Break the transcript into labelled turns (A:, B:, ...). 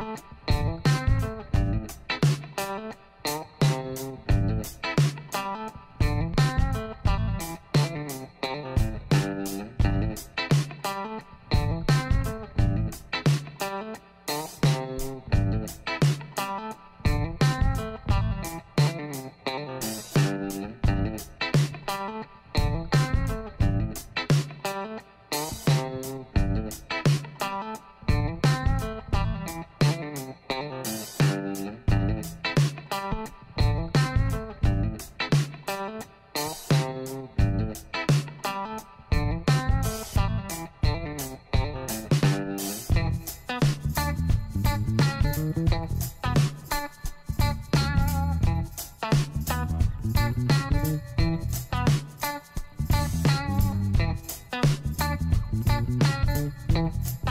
A: Bye.
B: Thank you.